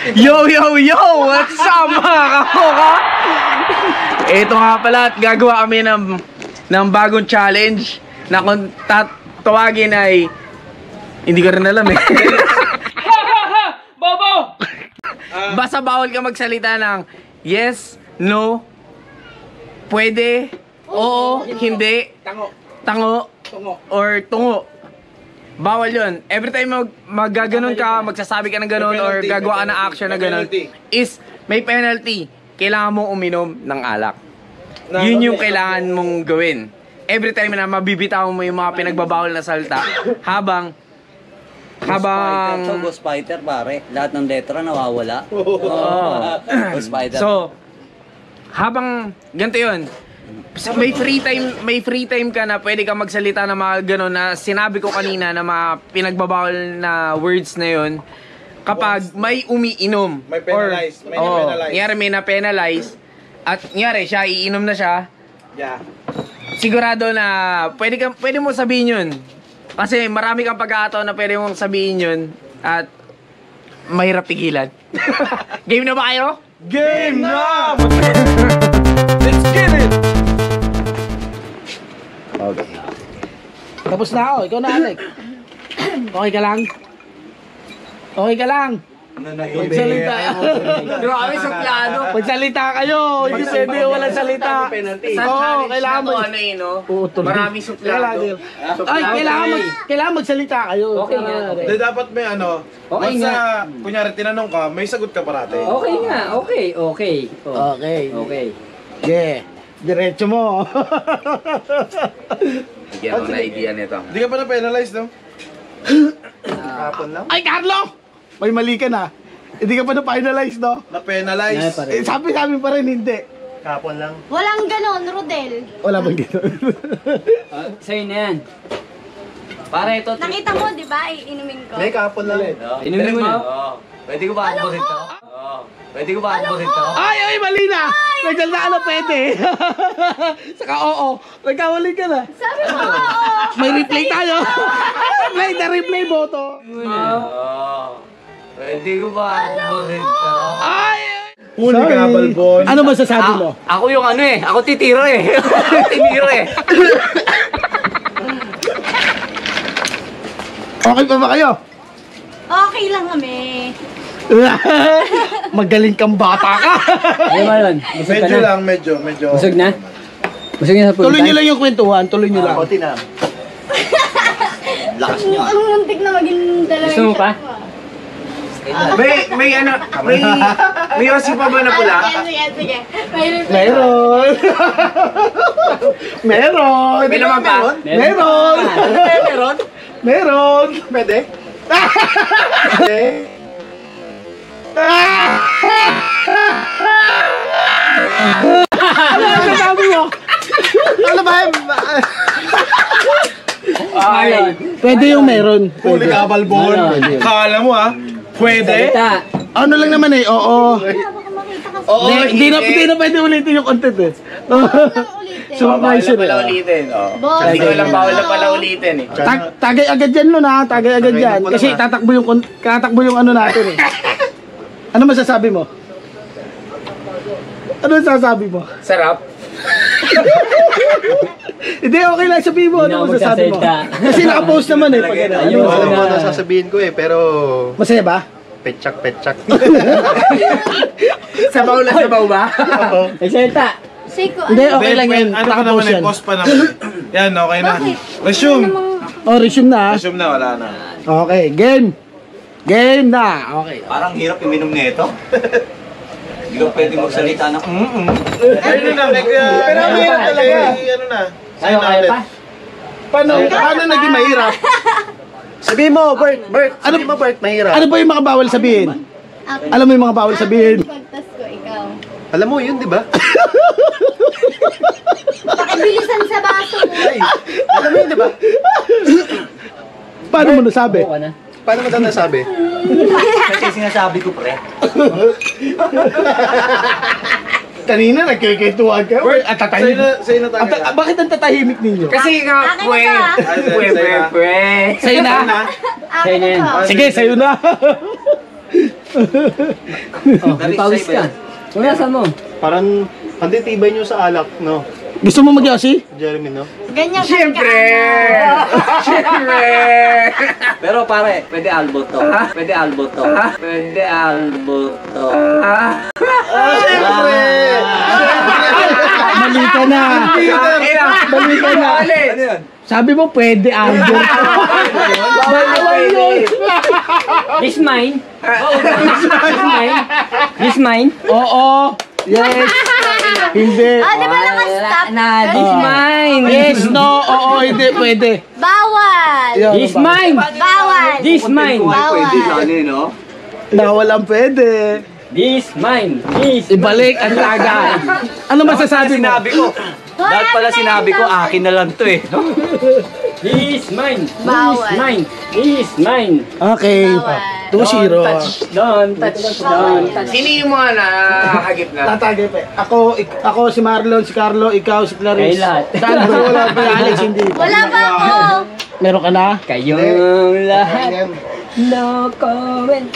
Yo, yo, yo! What's up mga kakoka? Ito nga pala at gagawa kami ng, ng bagong challenge na kung tatawagin ay hindi ko rin alam eh. Bobo! Basta bawal ka magsalita ng yes, no, pwede, oo, hindi, Tango. tango, or tungo. Bawal yun. Every time mag maggaganon ka, magsasabi ka ng ganon or gagawa ka ng action na ganon is may penalty. Kailangan mong uminom ng alak. Na- Yun yung kailangan mong gawin. Every time na mabibitaw mo yung mga pinagbabawal na salita habang habang So, Ghost Fighter, pare. Lahat ng letra nawawala. Oo. Ghost Fighter. So, habang ganito yun, may free time, may free time ka na pwede ka magsalita ng mga gano'n na sinabi ko kanina na mga pinagbabawal na words na yun kapag may umiinom. May penalize, may Oo, na-penalize. Nyari may na-penalize at nyari siya, iinom na siya, Yeah. sigurado na pwede, ka, pwede mo sabihin yun. Kasi marami kang pagkakataon na pwede mong sabihin yun at mahirap pigilan. Game na ba kayo? Game na! Let's it! Okay. Tapos na ako, ikaw na Alec. Okay ka lang? Okay ka lang? Magsalita. Grabe sa plano. Magsalita kayo, hindi pwede walang salita. Sa Oo, challenge kailangan mag- ano yun, no? Oo, tuloy. Maraming Kailangan suplado. Ay, kailangan, mag, kailangan magsalita kayo. Okay nga, Hindi, dapat may ano, Okay basta, nga. kunyari, tinanong ka, may sagot ka parate. Okay nga, okay, okay. Oh. Okay. Okay. Yeah. Diretso mo. Bigyan mo na idea nito. Hindi ka pa na-penalize, no? Kapon lang? Ay, Carlo! May mali ka na. Hindi ka pa na-finalize, no? Na-penalize. Eh, sabi sa amin pa rin, hindi. Kapon lang. Walang ganon, Rodel. Wala bang gano'n? Ah, sa'yo na yan. Para ito. Nakita mo, di ba? Iinumin ko. kapon lang. Inumin mo na. Oo. Pwede ko ba abutin to? Pwede ko ba abutin to? ay, ay, mali na! Ka na pwede. Saka oo. Nagkawali ka na. Sabi mo, oo. May replay tayo. replay na replay boto. Oo. Pwede ko ba abutin to? Ay! Huli ka, Balbon. Ano masasabi mo? Ah, ako yung ano eh. Ako titiro eh. titiro eh. Okay pa ba kayo? Okay lang kami. Magaling kang bata ka. Ano ba yun? Busog Medyo na? lang, medyo, medyo. Busog na? Busog na sa pulutan? tuloy nyo lang yung kwentuhan. Tuloy nyo lang. na. Ang muntik na maging talaga. Gusto mo pa? May, may ano, may, may osi pa ba na pula? Sige, sige, sige. Replay. Meron. Meron. May naman pa? Meron. Meron? Meron. Pwede? Ano ang sasabi mo? Ano ba? Ay, Pwede yung meron. Huli ka, Balbon. Kala mo ah. Pwede? Ano lang naman eh, oo. Oo, Hindi, na, hindi na pwede ulitin yung content eh. So, bawal na pala ulitin. Oh. Hindi ko alam bawal na pala ulitin eh. Tag, tagay agad yan nun ha, tagay agad yan. Kasi lang, tatakbo yung, tatakbo yung ano natin eh. Ano masasabi mo? Ano masasabi mo? Sarap. Hindi, okay lang sabihin mo. Hindi Ano ako masasabi mo? magsasalita. Kasi nakapost naman eh. Pag ano, Ayun. ano, Alam mo na. sasabihin ko eh, pero masaya ba? petsak petsak. Sabaw na sabaw ba? Magsalita. Siko, Hindi, ano? okay lang yan. Ano ka naman Nakapost eh, yan. post pa naman. Yan, okay na. Bakit? Resume. Ano namang- Oh, resume na ha. Resume na, wala na. Okay, game. Game na. Okay. Parang hirap uminom nito. Hindi ka pwede magsalita ng mm Ayun na, like, uh, Pero ang hirap talaga. Ano na? Ayaw, kaya pa? Paano, paano naging mahirap? Sabihin mo, Bert, Bert, sabihin mo, Bert, mahirap. Ano ba yung mga bawal sabihin? Ako- Alam mo yung mga bawal sabihin? pagtas ko, ikaw. Alam mo yun, di ba? Pakibilisan sa baso mo. Ay, alam mo yun, di ba? Paano mo nasabi? Oo ka na. Paano mo daw nasabi? Kasi sinasabi ko pre. Kanina nagkikituan ka. At Sa'yo tatahimik. na, sa'yo na tayo. At, ah, bakit ang tatahimik ninyo? Kasi nga, Akin na pwe, to, ah. pwe, pwe, pwe. Sa'yo na? Akin Sa'yo na yan. na to. Sige, sa'yo na. Oh, may pawis ka. Kung nasa mo. Parang, ang titibay nyo sa alak, no? Gusto mo mag-yossi? Jeremy, no? Ganyan ka Siyempre! Siyempre! Pero pare, pwede albot to. Pwede albot to. Pwede albot to. Mali ka na. Mali ka na. Sabi mo pwede, Albert. Bawal yun! This mine. This mine. This mine. Oo. Yes. Hindi. Ah, di ba nakastop? Na, this mine. Yes, no, oo, hindi, pwede. Bawal! Ba? mine. Bawal! This mine. Bawal! no? Bawal ang pwede. This mine. This. Ibalik ang tagay. Ano masasabi mo? Sinabi ko. Dahil pala sinabi ko, akin na lang to eh. This mine. This mine. This mine. Okay. Bawal. 2-0. Don't touch. Don't touch. Sino yung mga nakahagip na? Tatagay pa. Ako, ik- ako si Marlon, si Carlo, ikaw, si Clarice. Kayo lahat. Albert, wala pa. Si Alex, hindi. Wala pa ako! Meron ka na? Kayong lahat. No comment.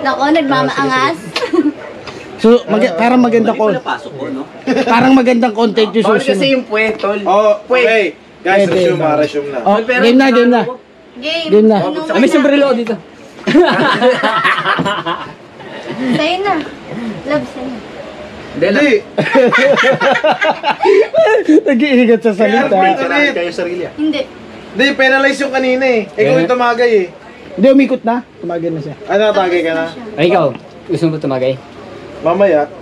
Nako, nagmamaangas. So, mag- parang magandang Mali content. pala pasok ko, no? Parang magandang content yung Bawal kasi susunod. yung puwetol. Oh, okay. Guys, Pwede. resume ha, resume na. Oh, game na, game na. Game. Game na. Ah, may sombrero dito. Sa'yo na. Love, sa'yo. Hindi. Nag-iingat sa salita. Ulit. Kayo sarili ah. Hindi. Hindi, penalize yung kanina eh. Ikaw yung tumagay eh. Hindi, umikot na. Tumagin na siya. Ano, tagay ka na? Ay, ikaw. Gusto mo tumagay? Mamaya.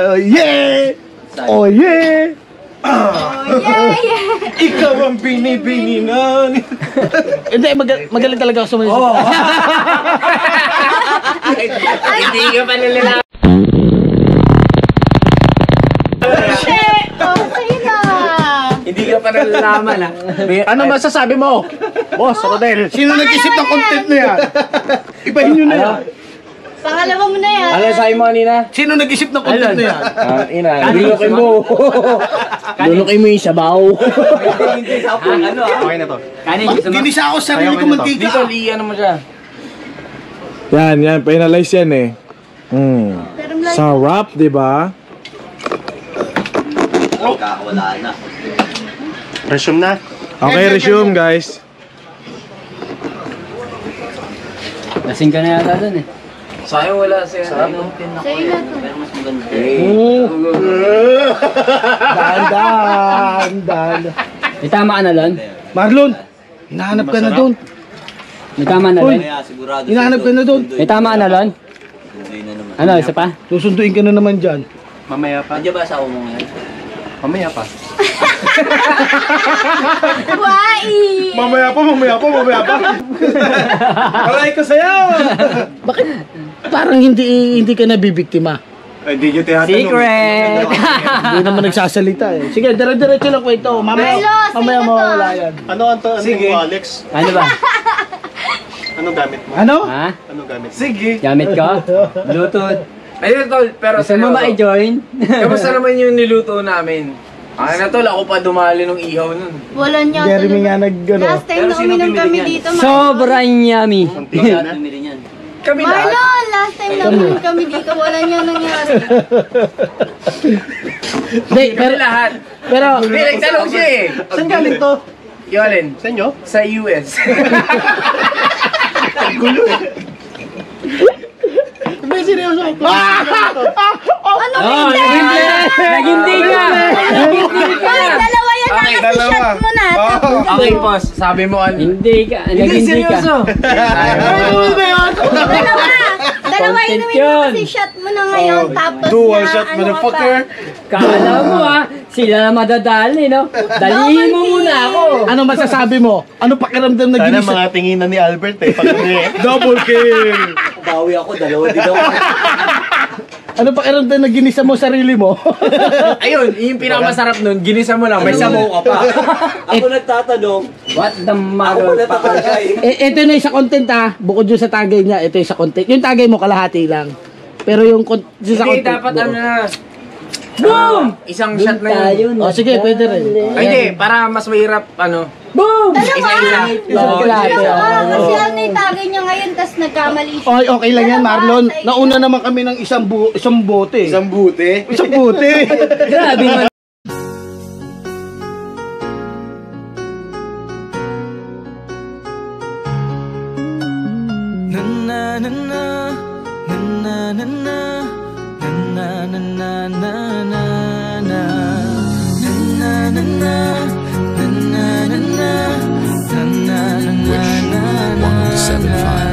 Oh, yeah! Oh, yeah! Oh, yeah, yeah. Ikaw ang binibini na. Hindi, magal- magaling talaga ako sumayon. Hindi ka pa nalala. Shit! Sa'yo na. Hindi ka pa nalalaman ah. Ano masasabi mo? Boss, Rodel. Sino nag-isip ng content na yan? Ibahin nyo na yan. Pangalawa mo na yan. Ano sabi mo kanina? Sino nag-isip ng content na yan? Ah, ina. Lulukin mo. Lulukin mo yung sabaw. Hindi sa pang ano ah. Okay na to. Kanin, gusto mo? Ginisa ako sa sarili ko mantika. Dito, liyan mo siya. Yan, yan. Penalize yan eh. Hmm. Like, Sarap, di ba? Kakawala na. Resume na. Okay, resume guys. Lasing ka na yata dun eh. Sayang wala siya. Ano? sa'yo na to. Pero mas maganda. Dahan, dahan, dahan. May tama ka na doon? Marlon, hinahanap ka na doon. May tama na sigurado. Hinahanap ka na doon. May tama ka na naman. Ano, isa pa? Susunduin ka na naman dyan. Mamaya pa. Nandiyan ba asawa mo ngayon? Mamaya pa. Wai! Mamaya pa, mamaya pa, mamaya pa. Alay ko sa'yo. Bakit parang hindi hindi ka nabibiktima? Ay, Hindi nyo tinatanong. Secret! Hindi naman nagsasalita eh. Sige, dire-diretso lang kwento. Mamaya, Carlos, mamaya sino to? mawawala yan. Ano ang ano Sige. mo, Alex? ano ba? Anong gamit mo? Ano? Ha? Anong gamit mo? Sige. Gamit ko? Bluetooth. Ayun, tol. Pero Gusto mo seryoso. ma-join? Kamusta naman yung niluto namin? Ano na tol, ako pa dumali nung ihaw nun. Wala niya. Jeremy nga nag ano. Last time Pero na sino uminom bumili kami niyan? dito. Sobrang yummy. Tingnan na. Kami lahat. Marlon, last time na uminom kami dito. Wala niya nangyari. Hindi, Kami pero, lahat. pero, Hindi, nagtanong siya eh. Saan galing to? Yung alin? Sa inyo? Sa US. May seryoso. Ano Oh, hindi? nagindi! Nagindi ka! Nagindi ka! Ay, dalawa yan. Okay, Nakasi-shot mo na. Okay, boss. Sabi mo ano? Hindi ka, Hindi, nagindi ka. seryoso. dalawa. Dalawa Content inumin mo yun. kasi shot mo na ngayon. Tapos Dual na, shot, ano motherfucker. Kala mo ah, sila na madadali, no? Dalihin mo muna ako. ano masasabi mo? Ano pakiramdam na Sana ginisa? mga tinginan ni Albert eh. Pag hindi. Double kill! Bawi ako, dalawa din ako. Ano pakiramdam na ginisa mo sarili mo? Ayun, yung pinakamasarap nun, ginisa mo lang, may sabaw ka pa. Ako nagtatanong. What the Ako mother nagtatanong. eh, ito na isa content ha. Bukod dun sa tagay niya, ito isa content. Yung tagay mo kalahati lang. Pero yung con- yung sa Hindi, content. dapat ano na. Boom! Isang Doon shot na tayo yun. O sige, pwede rin. Ay, hindi. Para mas mahirap, ano. Boom! Dalawa! Dalawa! Kasi ano yung tagay niya ngayon, tas nagkamali siya. Okay, okay lang yan, Marlon. Nauna naman kami ng isang bu isang bote. Isang buti. Isang bote. Grabe man. na na na na na na na na na na na na na na na na na 7.5.